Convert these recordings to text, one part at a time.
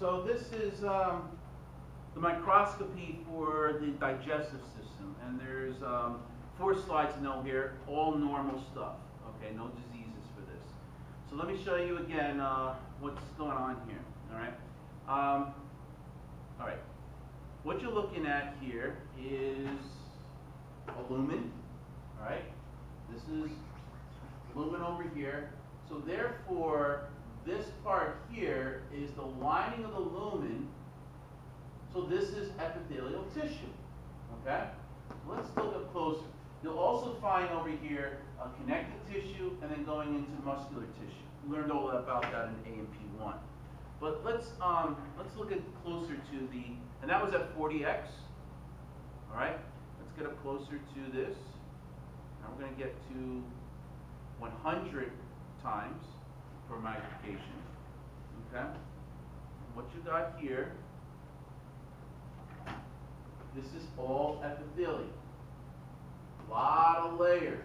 So this is um, the microscopy for the digestive system, and there's um, four slides to know here, all normal stuff. Okay, no diseases for this. So let me show you again uh, what's going on here. All right. Um, all right. What you're looking at here is a lumen. All right. This is lumen over here. So therefore, this part here is the lining of the lumen. So this is epithelial tissue. Okay? Let's look up closer. You'll also find over here a connective tissue and then going into muscular tissue. We learned all about that in A&P1. But let's um, let's look at closer to the, and that was at 40x. All right, let's get up closer to this. Now we're going to get to 100 times for magnification. Okay? What you got here, this is all epithelium. A lot of layers.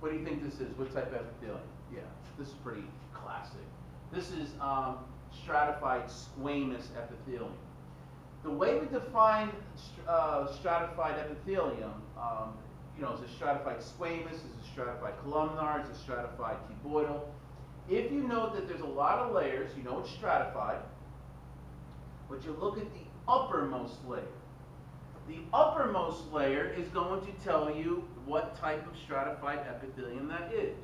What do you think this is? What type of epithelium? Yeah, this is pretty classic. This is um, stratified squamous epithelium. The way we define uh, stratified epithelium, um, you know, is a stratified squamous, is a stratified columnar, is a stratified cuboidal? If you know that there's a lot of layers, you know it's stratified, but you look at the uppermost layer. The uppermost layer is going to tell you what type of stratified epithelium that is.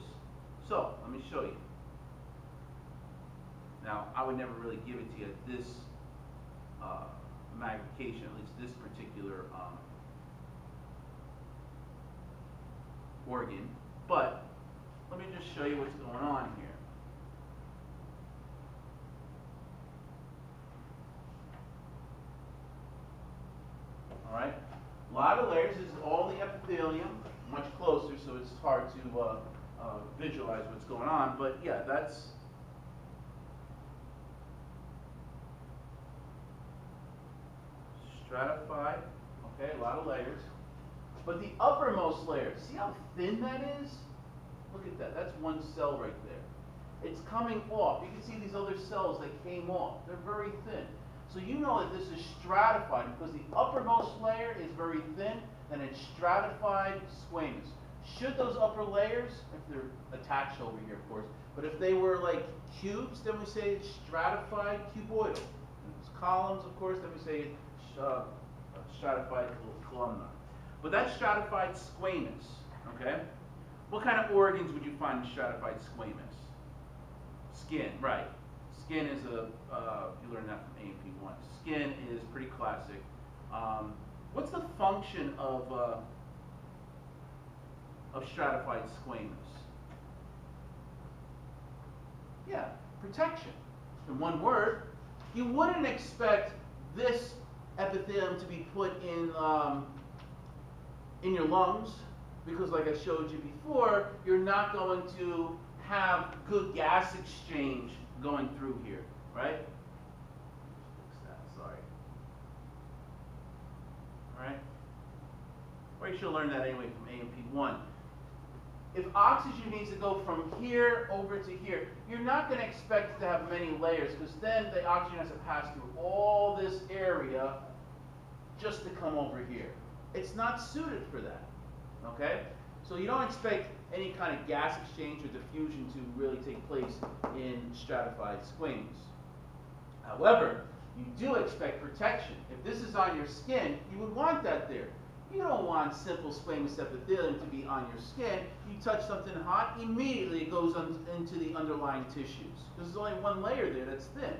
So, let me show you. Now, I would never really give it to you at this uh, magnification, at least this particular um, organ, but let me just show you what's going on here. All right, a lot of layers is all the epithelium, much closer, so it's hard to uh, uh, visualize what's going on. But yeah, that's stratified, okay, a lot of layers. But the uppermost layer, see how thin that is? Look at that, that's one cell right there. It's coming off. You can see these other cells that came off. They're very thin. So you know that this is stratified because the uppermost layer is very thin, and it's stratified squamous. Should those upper layers, if they're attached over here, of course, but if they were like cubes, then we say it's stratified cuboidal. If it's columns, of course, then we say uh, stratified columnar. But that's stratified squamous, okay? What kind of organs would you find in stratified squamous? Skin, right. Skin is a, uh, you learned that from A&P1. Skin is pretty classic. Um, what's the function of, uh, of stratified squamous? Yeah, protection. In one word, you wouldn't expect this epithelium to be put in um, in your lungs because like I showed you before, you're not going to have good gas exchange going through here, right? Sorry. All right. Well, you should learn that anyway from A&P1. If oxygen needs to go from here over to here, you're not going to expect to have many layers because then the oxygen has to pass through all this area just to come over here. It's not suited for that. Okay? So you don't expect any kind of gas exchange or diffusion to really take place in stratified squamous. However, you do expect protection. If this is on your skin, you would want that there. You don't want simple squamous epithelium to be on your skin. You touch something hot, immediately it goes into the underlying tissues. Because there's only one layer there that's thin.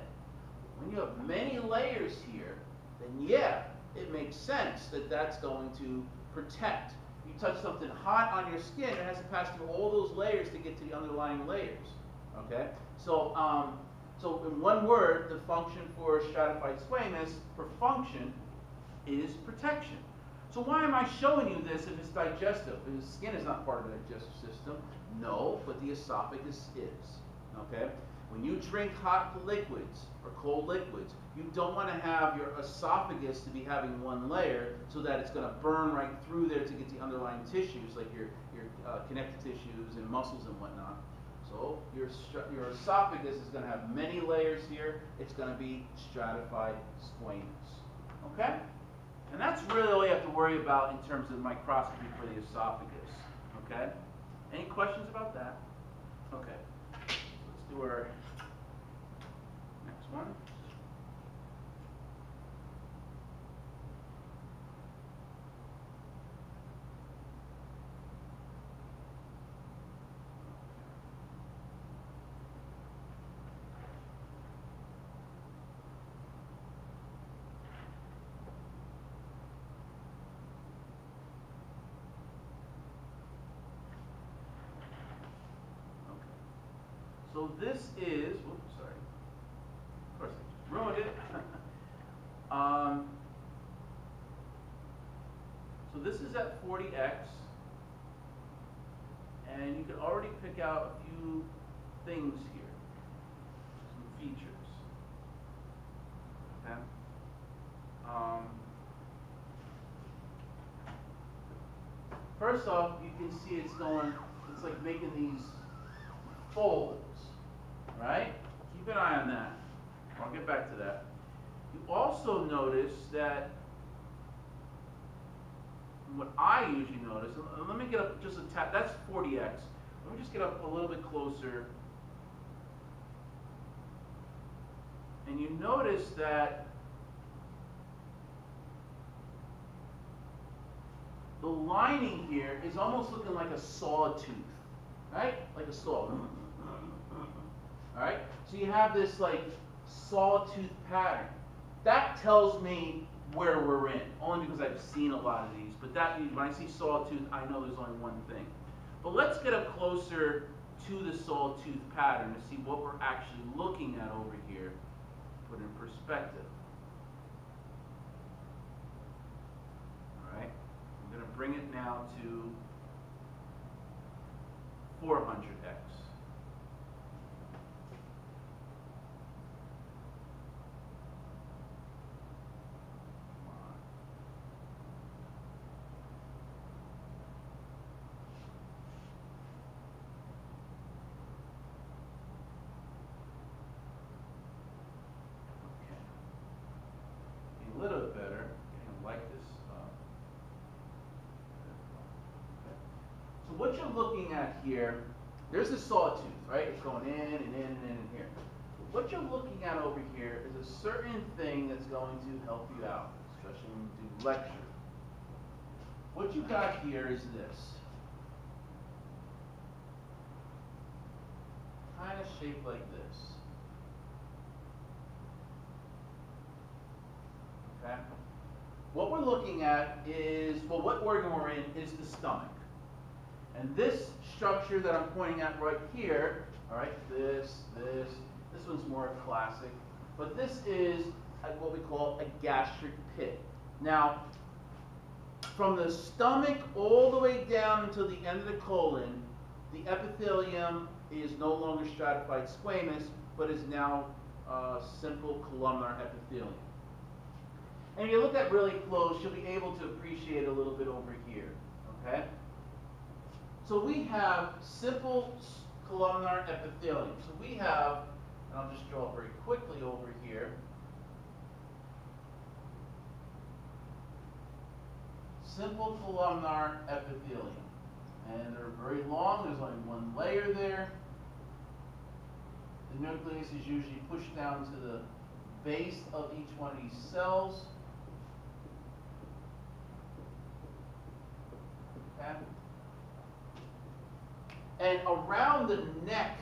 When you have many layers here, then yeah, it makes sense that that's going to protect. You touch something hot on your skin, it has to pass through all those layers to get to the underlying layers. Okay? So, um, so in one word, the function for stratified squamous, for function, is protection. So why am I showing you this if it's digestive? If the skin is not part of the digestive system. No, but the esophagus is. Okay? When you drink hot liquids or cold liquids, you don't want to have your esophagus to be having one layer so that it's going to burn right through there to get the underlying tissues like your, your uh, connective tissues and muscles and whatnot. So your, your esophagus is going to have many layers here. It's going to be stratified squamous. Okay? And that's really all you have to worry about in terms of microscopy for the esophagus. Okay? Any questions about that? Okay. Do our next one. Okay. So this is, whoops, sorry. Of course, I just ruined it. um, so this is at 40x, and you can already pick out a few things here, some features. Okay. Um, first off, you can see it's going. It's like making these folds, right? Keep an eye on that. I'll get back to that. You also notice that what I usually notice, let me get up just a tap, that's 40x. Let me just get up a little bit closer. And you notice that the lining here is almost looking like a sawtooth, right? Like a saw. Alright? So you have this like sawtooth pattern. That tells me where we're in, only because I've seen a lot of these. But that means when I see sawtooth, I know there's only one thing. But let's get up closer to the sawtooth pattern to see what we're actually looking at over here, put in perspective. Alright? I'm going to bring it now to 400x. Okay. A little bit better. Getting like this. Uh, okay. So what you're looking at here, there's a sawtooth, right? It's going in and in and in and here. What you're looking at over here is a certain thing that's going to help you out, especially when you do lecture. What you got here is this. Kind of shaped like this. Okay? What we're looking at is, well, what organ we're in is the stomach. And this structure that I'm pointing at right here, all right, this, this, this one's more classic, but this is what we call a gastric pit. Now, from the stomach all the way down until the end of the colon, the epithelium is no longer stratified squamous, but is now uh, simple columnar epithelium. And if you look at really close, you'll be able to appreciate a little bit over here, okay? So we have simple columnar epithelium. So we have, and I'll just draw very quickly over here. Simple columnar epithelium. And they're very long, there's only one layer there. The nucleus is usually pushed down to the base of each one of these cells. Okay? And around the neck,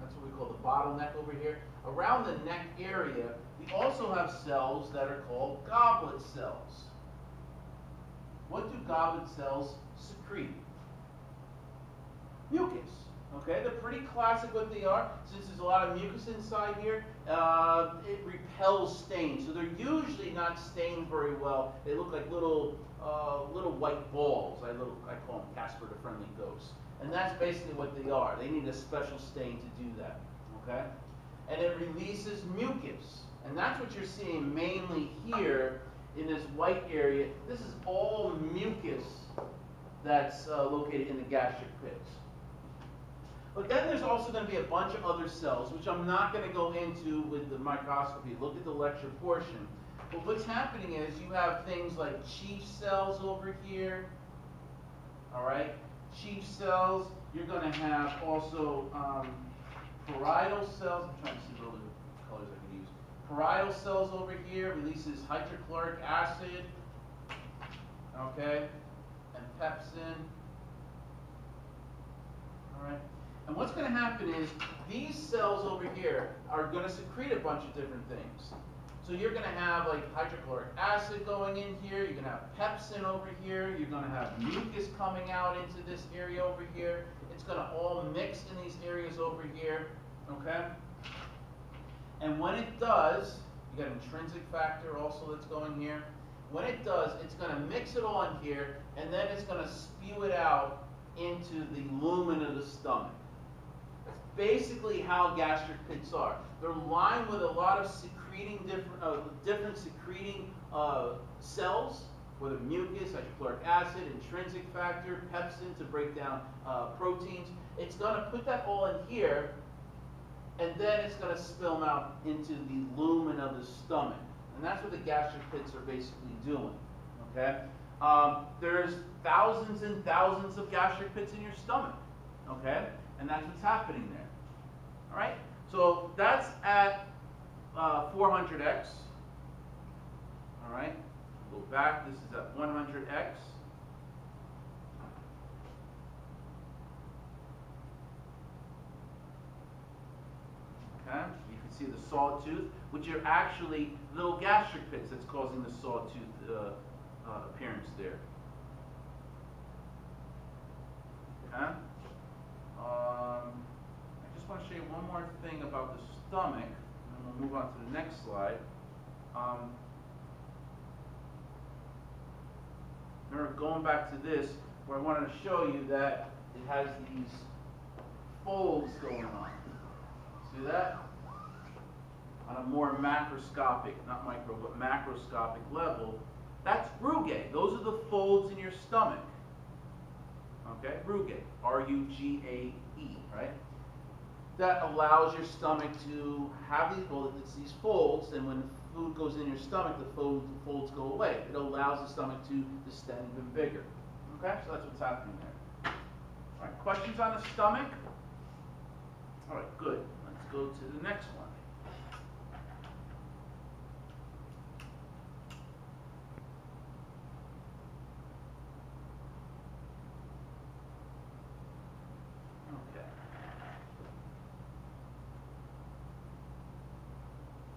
that's what we call the bottleneck over here, around the neck area, we also have cells that are called goblet cells. What do goblet cells secrete? Mucus. Okay, they're pretty classic what they are. Since there's a lot of mucus inside here, uh, it repels stains. So they're usually not stained very well. They look like little uh, little white balls. I little I call them Casper the Friendly Ghost. And that's basically what they are. They need a special stain to do that. Okay? And it releases mucus. And that's what you're seeing mainly here in this white area. This is all mucus that's uh, located in the gastric pits. But then there's also going to be a bunch of other cells, which I'm not going to go into with the microscopy. Look at the lecture portion. But what's happening is you have things like chief cells over here. All right, chief cells. You're going to have also um, parietal cells. I'm trying to see what other colors I can use. Parietal cells over here releases hydrochloric acid. Okay, and pepsin. All right. And what's going to happen is these cells over here are going to secrete a bunch of different things. So you're going to have like hydrochloric acid going in here, you're going to have pepsin over here, you're going to have mucus coming out into this area over here. It's going to all mix in these areas over here, okay? And when it does, you got intrinsic factor also that's going here. When it does, it's going to mix it all in here, and then it's going to spew it out into the lumen of the stomach basically how gastric pits are. They're lined with a lot of secreting different, uh, different secreting uh, cells, whether mucus, hydrochloric acid, intrinsic factor, pepsin to break down uh, proteins. It's going to put that all in here, and then it's going to spill out into the lumen of the stomach. And that's what the gastric pits are basically doing. Okay? Um, there's thousands and thousands of gastric pits in your stomach. Okay? And that's what's happening there. All right? So that's at uh, 400x. All right? Go back. This is at 100x. Okay? You can see the sawtooth, which are actually little gastric pits that's causing the sawtooth uh, uh, appearance there. Okay? Um, want to show you one more thing about the stomach, and then we'll move on to the next slide. Um, remember, going back to this, where I wanted to show you that it has these folds going on. See that? On a more macroscopic, not micro, but macroscopic level, that's rugae. Those are the folds in your stomach. Okay, rugae, R-U-G-A-E, right? That allows your stomach to have these, well, it's these folds, and when food goes in your stomach, the fold, folds go away. It allows the stomach to distend even bigger. Okay, so that's what's happening there. All right, questions on the stomach? All right, good. Let's go to the next one. Okay.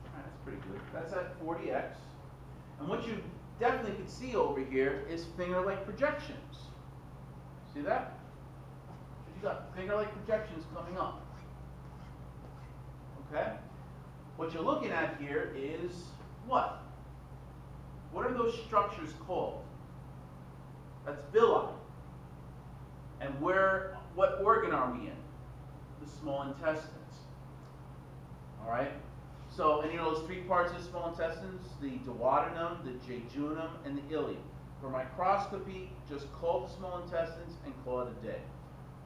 All right, that's pretty good. That's at 40x. And what you definitely can see over here is finger-like projections. See that? You got finger-like projections coming up. Okay? What you're looking at here is what? What are those structures called? That's villi. And where, what organ are we in? The small intestines. All right? So, you know those three parts of the small intestines? The duodenum, the jejunum, and the ileum. For microscopy, just call the small intestines and call it a day.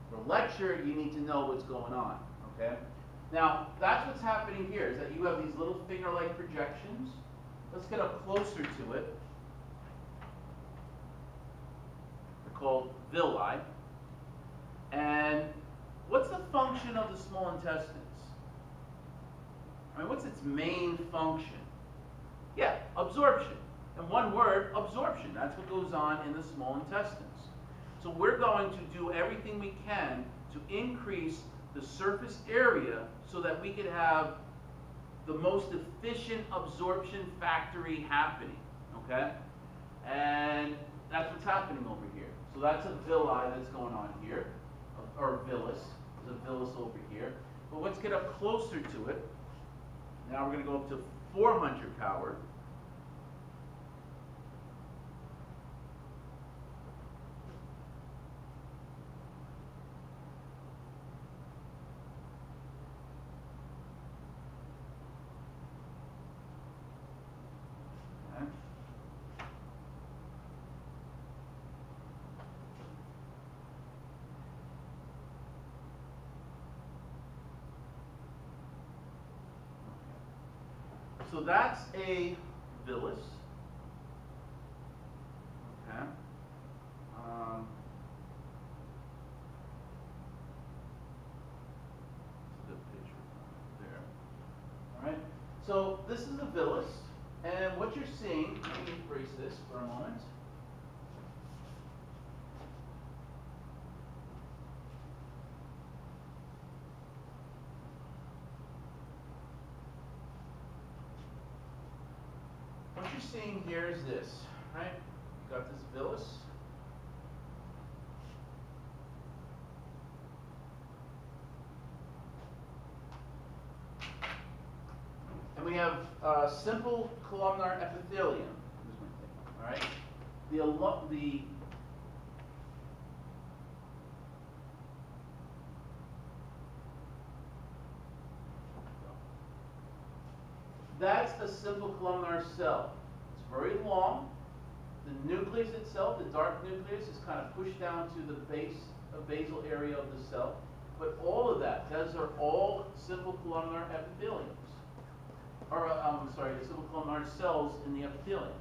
For lecture, you need to know what's going on, okay? Now, that's what's happening here, is that you have these little finger-like projections. Let's get up closer to it. They're called villi. And what's the function of the small intestines? I mean, what's its main function? Yeah, absorption. In one word, absorption. That's what goes on in the small intestines. So we're going to do everything we can to increase the surface area so that we could have the most efficient absorption factory happening, okay? And that's what's happening over here. So that's a villi that's going on here, or villus. A villus over here. But let's get up closer to it. Now we're going to go up to 400 power. Okay. So that's a villus. Okay. Um, good picture there. All right. So this is a villus, and what you're seeing. Let me erase this for a moment. What you're seeing here is this, right? You got this villus. And we have uh, simple columnar epithelium. All right? The, the That's a simple columnar cell. Very long. The nucleus itself, the dark nucleus, is kind of pushed down to the base, uh, basal area of the cell. But all of that, those are all simple columnar epitheliums. Or, uh, I'm sorry, the simple columnar cells in the epitheliums.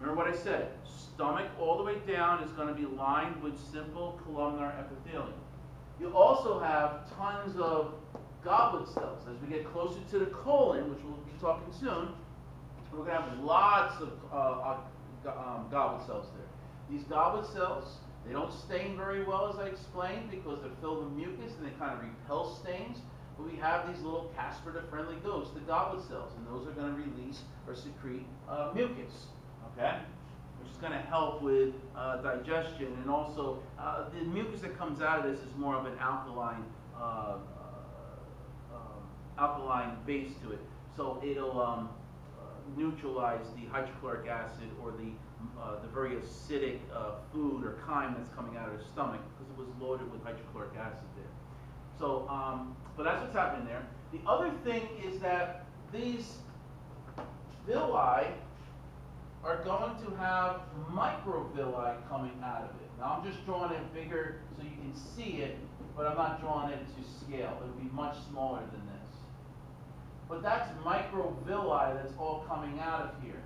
Remember what I said? Stomach all the way down is going to be lined with simple columnar epithelium. You also have tons of goblet cells. As we get closer to the colon, which we'll be talking soon, we're going to have lots of uh, uh, um, goblet cells there. These goblet cells, they don't stain very well, as I explained, because they're filled with mucus and they kind of repel stains. But we have these little Casper the friendly ghosts, the goblet cells, and those are going to release or secrete uh, mucus, okay? Which is going to help with uh, digestion and also uh, the mucus that comes out of this is more of an alkaline uh, um, alkaline base to it. So it'll um, neutralize the hydrochloric acid or the, uh, the very acidic uh, food or chyme that's coming out of the stomach because it was loaded with hydrochloric acid there. So, um, but that's what's happening there. The other thing is that these villi are going to have microvilli coming out of it. Now I'm just drawing it bigger so you can see it, but I'm not drawing it to scale. It'll be much smaller than. But that's microvilli that's all coming out of here.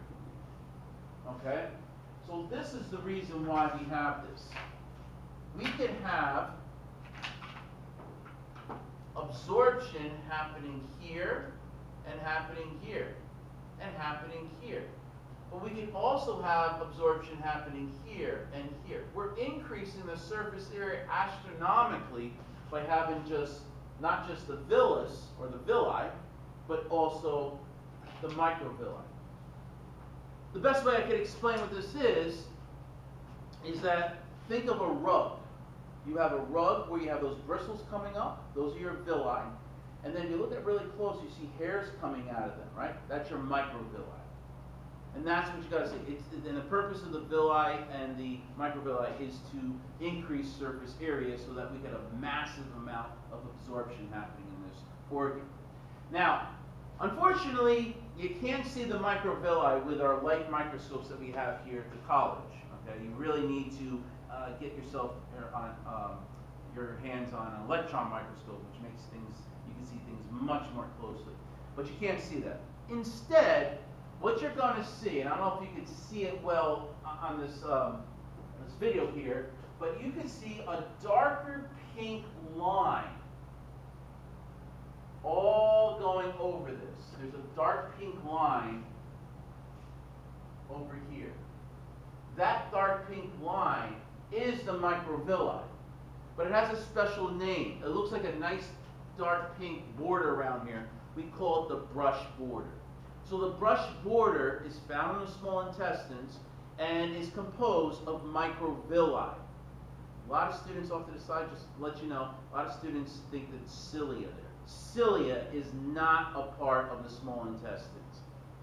Okay? So this is the reason why we have this. We can have absorption happening here and happening here and happening here. But we can also have absorption happening here and here. We're increasing the surface area astronomically by having just, not just the villus or the villi, but also the microvilli. The best way I could explain what this is, is that think of a rug. You have a rug where you have those bristles coming up, those are your villi, and then you look at it really close, you see hairs coming out of them, right? That's your microvilli. And that's what you gotta see. It's, and the purpose of the villi and the microvilli is to increase surface area so that we get a massive amount of absorption happening in this organ. Now, unfortunately, you can't see the microvilli with our light microscopes that we have here at the college. Okay, you really need to uh, get yourself your- on um, your hands on an electron microscope, which makes things you can see things much more closely. But you can't see that. Instead, what you're going to see, and I don't know if you can see it well on this um, this video here, but you can see a darker pink line all going over this. There's a dark pink line over here. That dark pink line is the microvilli, but it has a special name. It looks like a nice dark pink border around here. We call it the brush border. So the brush border is found in the small intestines and is composed of microvilli. A lot of students off to the side, just let you know, a lot of students think that cilia there. Cilia is not a part of the small intestines.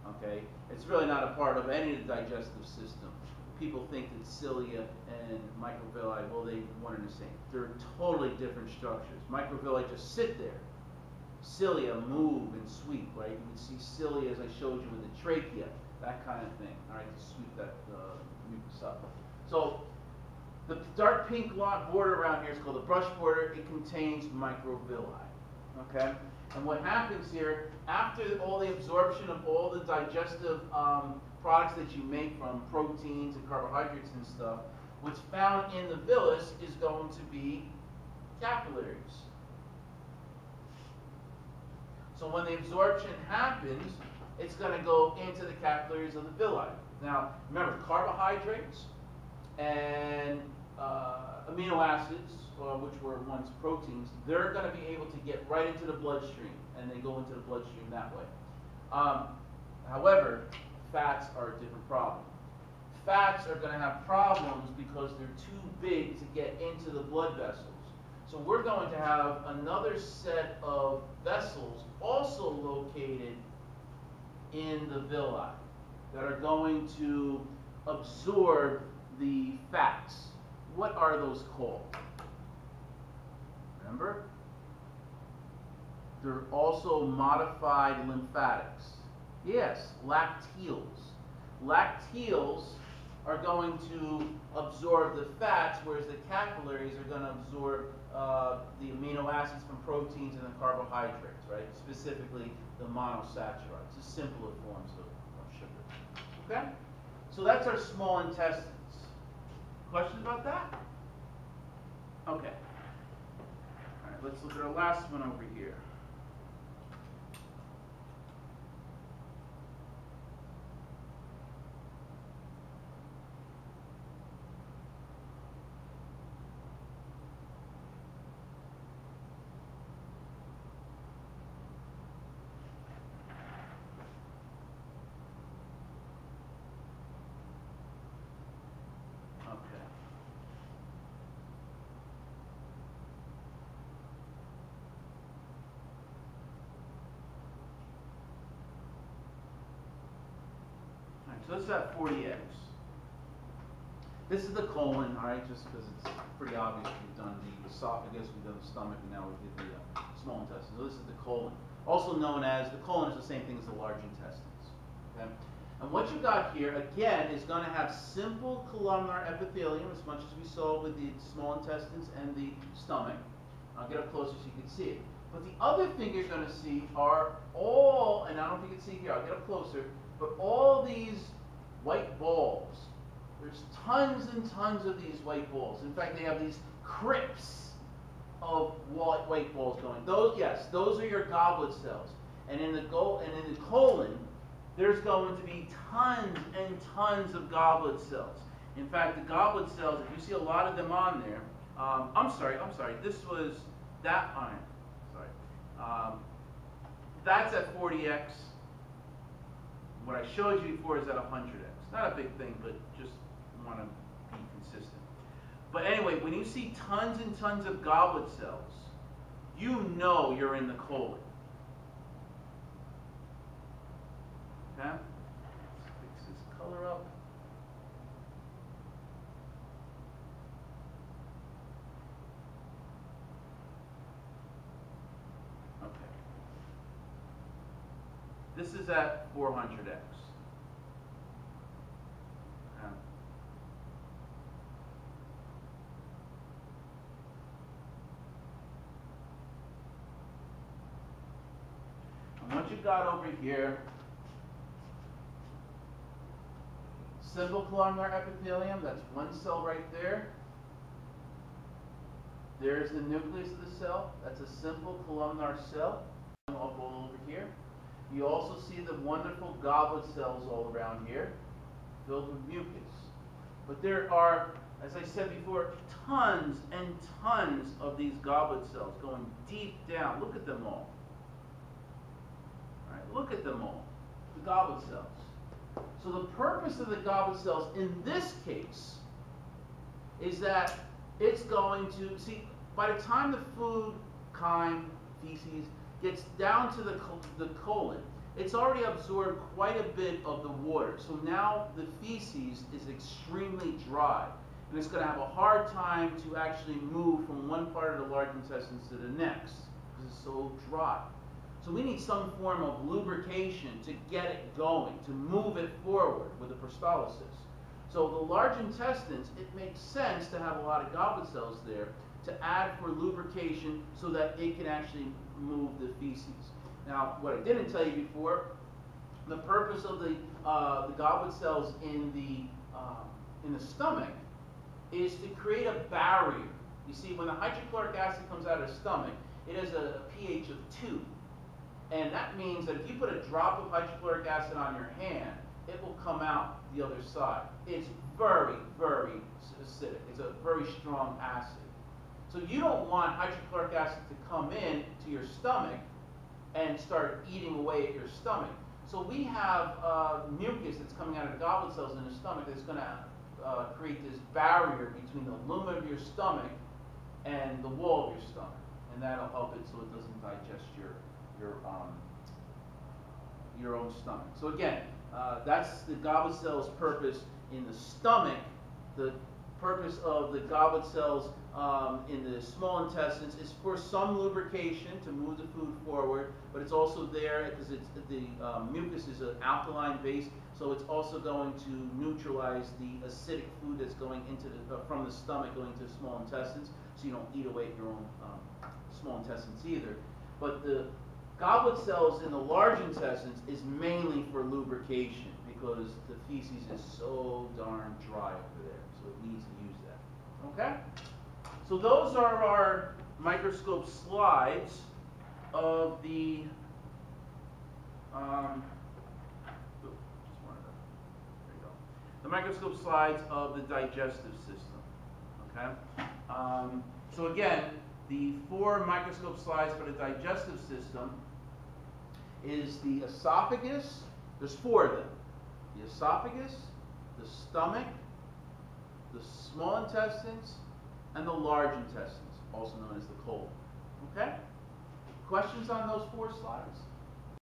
Okay? It's really not a part of any of the digestive system. People think that cilia and microvilli, well, they one and the same. They're totally different structures. Microvilli just sit there. Cilia move and sweep, right? You can see cilia, as I showed you, with the trachea, that kind of thing, all right, to sweep that uh, mucus up. So the dark pink lot border around here is called the brush border. It contains microvilli. Okay? And what happens here, after all the absorption of all the digestive um, products that you make from proteins and carbohydrates and stuff, what's found in the villus is going to be capillaries. So when the absorption happens, it's going to go into the capillaries of the villi. Now, remember, carbohydrates and uh, amino acids, uh, which were once proteins, they're going to be able to get right into the bloodstream, and they go into the bloodstream that way. Um, however, fats are a different problem. Fats are going to have problems because they're too big to get into the blood vessels. So we're going to have another set of vessels also located in the villi that are going to absorb the fats. What are those called? Remember? They're also modified lymphatics. Yes, lacteals. Lacteals are going to absorb the fats, whereas the capillaries are going to absorb uh, the amino acids from proteins and the carbohydrates, right? Specifically the monosaccharides, the simpler forms of, of sugar. Okay? So that's our small intestines. Questions about that? Okay. All right, let's look at our last one over here. Okay. All right, so this is at 40x. This is the colon, all right, just because it's pretty obvious we've done the esophagus, we've done the stomach, and now we did the uh, small intestine. So this is the colon, also known as, the colon is the same thing as the large intestines, okay? And what you got here, again, is going to have simple columnar epithelium, as much as we saw with the small intestines and the stomach. I'll get up closer so you can see it. But the other thing you're going to see are all, and I don't if you can see here, I'll get up closer, but all these white balls. There's tons and tons of these white balls. In fact, they have these crypts of white, white balls going. Those, yes, those are your goblet cells. And in the go, and in the colon, there's going to be tons and tons of goblet cells. In fact, the goblet cells, if you see a lot of them on there, um, I'm sorry, I'm sorry, this was that on it. Sorry. Um, that's at 40x. What I showed you before is at 100x. Not a big thing, but just want to be consistent. But anyway, when you see tons and tons of goblet cells, you know you're in the colon. Okay? Let's fix this color up. Okay. This is at 400x. Okay. And what you got over here Simple columnar epithelium, that's one cell right there. There's the nucleus of the cell, that's a simple columnar cell. I'll go over here. You also see the wonderful goblet cells all around here, filled with mucus. But there are, as I said before, tons and tons of these goblet cells going deep down. Look at them all. all right, look at them all, the goblet cells. So the purpose of the goblet cells in this case is that it's going to, see, by the time the food, chyme, feces, gets down to the, the colon, it's already absorbed quite a bit of the water. So now the feces is extremely dry. And it's going to have a hard time to actually move from one part of the large intestines to the next because it's so dry. So we need some form of lubrication to get it going, to move it forward with the peristalsis. So the large intestines, it makes sense to have a lot of goblet cells there to add for lubrication so that it can actually move the feces. Now, what I didn't tell you before, the purpose of the, uh, the goblet cells in the, um, in the stomach is to create a barrier. You see, when the hydrochloric acid comes out of the stomach, it has a pH of 2. And that means that if you put a drop of hydrochloric acid on your hand, it will come out the other side. It's very, very acidic. It's a very strong acid. So you don't want hydrochloric acid to come in to your stomach and start eating away at your stomach. So we have uh, mucus that's coming out of the goblet cells in the stomach that's going to uh, create this barrier between the lumen of your stomach and the wall of your stomach, and that'll help it so it doesn't digest your your um, your own stomach. So again, uh, that's the goblet cell's purpose in the stomach. The purpose of the goblet cells um, in the small intestines is for some lubrication to move the food forward, but it's also there because it's, the um, mucus is an alkaline base, so it's also going to neutralize the acidic food that's going into the, uh, from the stomach going to the small intestines, so you don't eat away your own um, small intestines either. But the goblet cells in the large intestines is mainly for lubrication because the feces is so darn dry over there, so it needs to use that. Okay? So those are our microscope slides of the um. The microscope slides of the digestive system. Okay? Um, so again, the four microscope slides for the digestive system is the esophagus. There's four of them. The esophagus, the stomach, the small intestines, and the large intestines, also known as the colon. Okay? Questions on those four slides?